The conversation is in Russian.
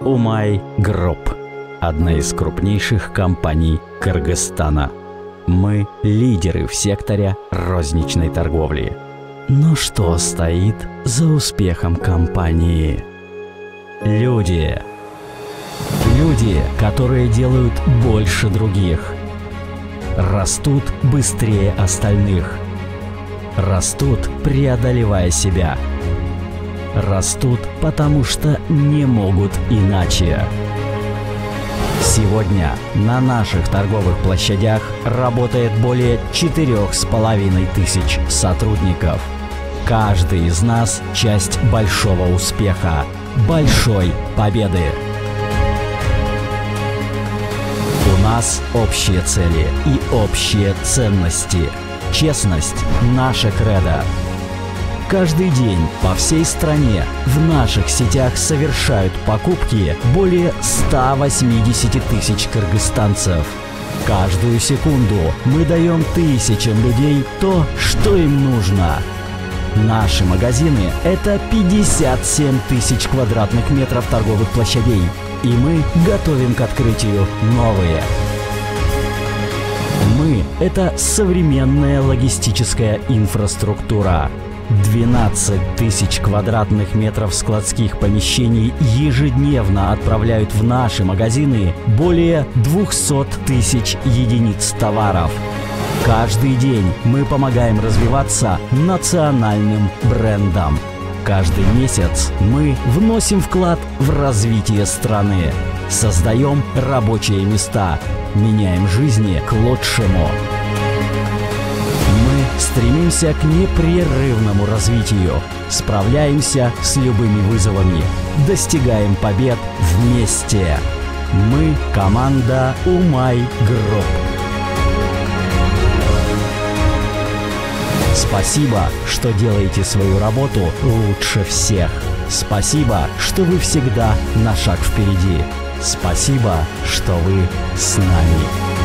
Умай Group – одна из крупнейших компаний Кыргызстана. Мы – лидеры в секторе розничной торговли. Но что стоит за успехом компании? Люди. Люди, которые делают больше других. Растут быстрее остальных. Растут, преодолевая себя – растут, потому что не могут иначе. Сегодня на наших торговых площадях работает более четырех с половиной тысяч сотрудников. Каждый из нас – часть большого успеха, большой победы. У нас общие цели и общие ценности. Честность – наша кредо. Каждый день по всей стране в наших сетях совершают покупки более 180 тысяч кыргызстанцев. Каждую секунду мы даем тысячам людей то, что им нужно. Наши магазины – это 57 тысяч квадратных метров торговых площадей, и мы готовим к открытию новые. Мы – это современная логистическая инфраструктура – 12 тысяч квадратных метров складских помещений ежедневно отправляют в наши магазины более 200 тысяч единиц товаров. Каждый день мы помогаем развиваться национальным брендам. Каждый месяц мы вносим вклад в развитие страны, создаем рабочие места, меняем жизни к лучшему стремимся к непрерывному развитию, справляемся с любыми вызовами, достигаем побед вместе. Мы – команда Умай Group. Спасибо, что делаете свою работу лучше всех. Спасибо, что вы всегда на шаг впереди. Спасибо, что вы с нами.